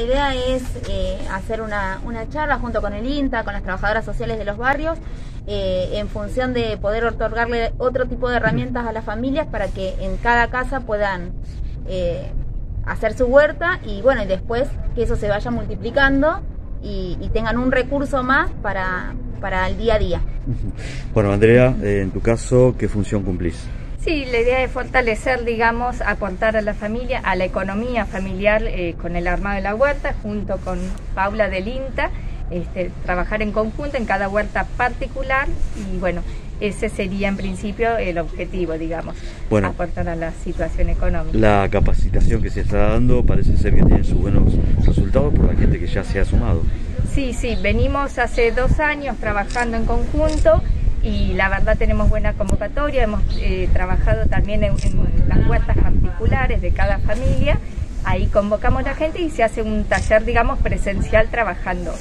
la idea es eh, hacer una, una, charla junto con el INTA, con las trabajadoras sociales de los barrios, eh, en función de poder otorgarle otro tipo de herramientas a las familias para que en cada casa puedan eh, hacer su huerta y bueno, y después que eso se vaya multiplicando y, y tengan un recurso más para, para el día a día. Bueno, Andrea, en tu caso, ¿qué función cumplís? Sí, la idea es fortalecer, digamos, aportar a la familia, a la economía familiar eh, con el armado de la huerta, junto con Paula del INTA, este, trabajar en conjunto en cada huerta particular y bueno, ese sería en principio el objetivo, digamos, bueno, aportar a la situación económica. La capacitación que se está dando parece ser que tiene sus buenos resultados por la gente que ya se ha sumado. Sí, sí, venimos hace dos años trabajando en conjunto y la verdad tenemos buena convocatoria, hemos eh, trabajado también en, las huertas particulares de cada familia, ahí convocamos a la gente y se hace un taller, digamos, presencial trabajando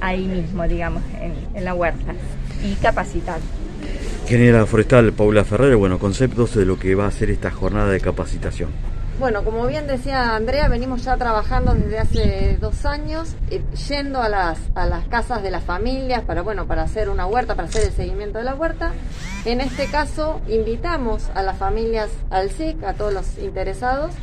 ahí mismo, digamos, en, la huerta y capacitando. Ingeniera forestal Paula Ferrer, bueno, conceptos de lo que va a ser esta jornada de capacitación. Bueno, como bien decía Andrea, venimos ya trabajando desde hace dos años, eh, yendo a las, a las casas de las familias para, bueno, para hacer una huerta, para hacer el seguimiento de la huerta. En este caso, invitamos a las familias al SIC, a todos los interesados,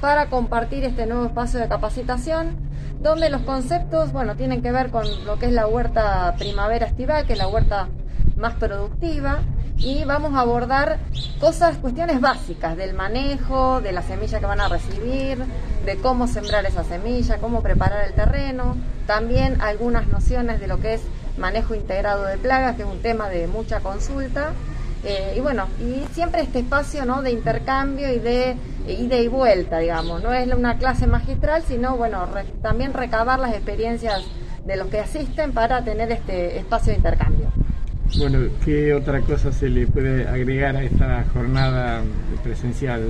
para compartir este nuevo espacio de capacitación, donde los conceptos, bueno, tienen que ver con lo que es la huerta primavera estival, que es la huerta más productiva, y vamos a abordar cosas, cuestiones básicas del manejo, de la semilla que van a recibir, de cómo sembrar esa semilla, cómo preparar el terreno, también algunas nociones de lo que es manejo integrado de plagas, que es un tema de mucha consulta. Eh, y bueno, y siempre este espacio ¿no? de intercambio y de ida y vuelta, digamos. No es una clase magistral, sino bueno, re, también recabar las experiencias de los que asisten para tener este espacio de intercambio. Bueno, ¿qué otra cosa se le puede agregar a esta jornada presencial?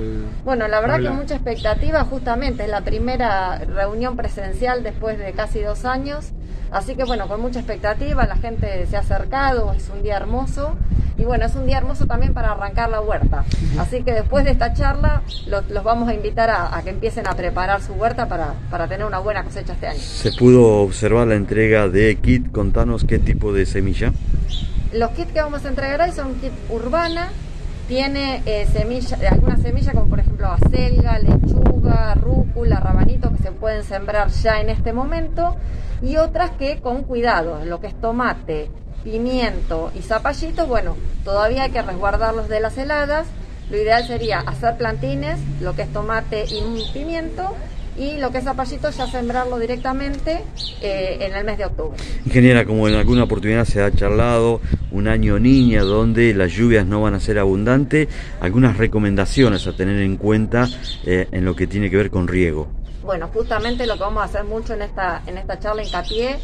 Bueno, la verdad que mucha expectativa, justamente es la primera reunión presencial después de casi dos años, así que bueno, con mucha expectativa, la gente se ha acercado, es un día hermoso y bueno, es un día hermoso también para arrancar la huerta, así que después de esta charla los, los vamos a invitar a, a, que empiecen a preparar su huerta para, para tener una buena cosecha este año. Se pudo observar la entrega de kit, contanos qué tipo de semilla. Los kits que vamos a entregar hoy son kit urbana, tiene eh, semilla, algunas semillas como por ejemplo acelga, lechuga, rúcula, rabanito que se pueden sembrar ya en este momento. Y otras que con cuidado, lo que es tomate, pimiento y zapallito, bueno, todavía hay que resguardarlos de las heladas. Lo ideal sería hacer plantines, lo que es tomate y pimiento, y lo que es zapallito ya sembrarlo directamente eh, en el mes de octubre. Ingeniera, como en alguna oportunidad se ha charlado, un año niña donde las lluvias no van a ser abundantes, algunas recomendaciones a tener en cuenta eh, en lo que tiene que ver con riego. Bueno, justamente lo que vamos a hacer mucho en esta, en esta charla hincapié,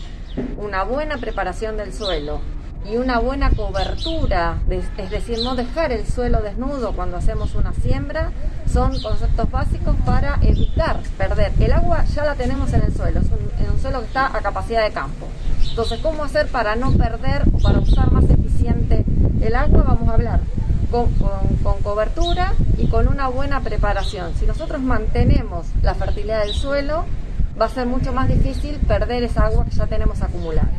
una buena preparación del suelo, y una buena cobertura, es decir, no dejar el suelo desnudo cuando hacemos una siembra, son conceptos básicos para evitar perder. El agua ya la tenemos en el suelo, es un, suelo que está a capacidad de campo. Entonces, ¿cómo hacer para no perder o para usar más eficiente el agua? Vamos a hablar con, con cobertura y con una buena preparación. Si nosotros mantenemos la fertilidad del suelo, va a ser mucho más difícil perder esa agua que ya tenemos acumulada.